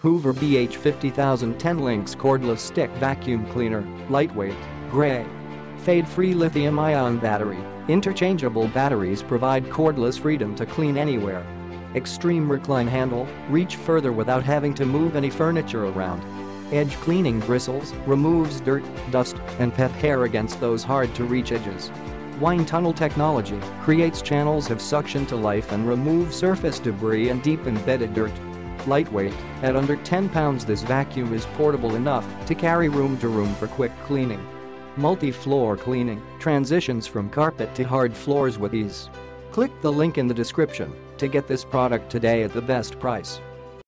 Hoover BH50010 Linx cordless stick vacuum cleaner, lightweight, gray. Fade-free lithium-ion battery, interchangeable batteries provide cordless freedom to clean anywhere. Extreme recline handle, reach further without having to move any furniture around. Edge cleaning bristles, removes dirt, dust, and pet hair against those hard-to-reach edges. WindTunnel technology creates channels of suction to life and remove surface debris and deep embedded dirt. Lightweight, at under 10 pounds this vacuum is portable enough to carry room to room for quick cleaning. Multi-floor cleaning transitions from carpet to hard floors with ease. Click the link in the description to get this product today at the best price.